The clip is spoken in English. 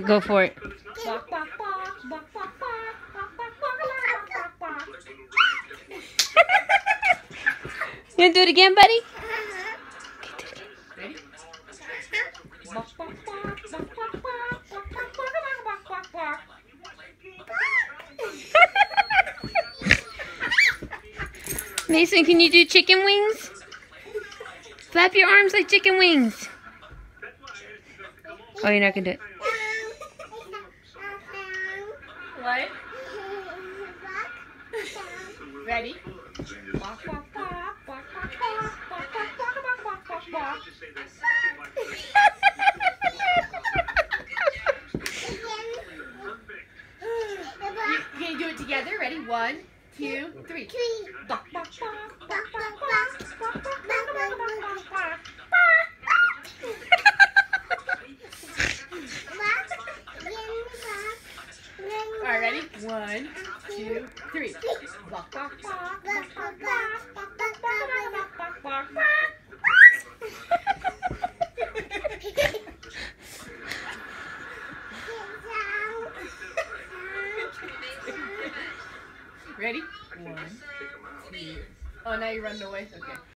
Go for it. you gonna do it again, buddy? Mason, can you do chicken wings? Flap your arms like chicken wings. Oh, you're not gonna do it. What? Ready? Bark, bark, bark, bark, bark, bark, bark, bark, bark. We can do it together. Ready? One, two, three. Bark, bark, bark, ready? One, two, three. Bark, bark, bark, bark, bark, bark. Ready? One, two. Oh, now you're running away. Okay.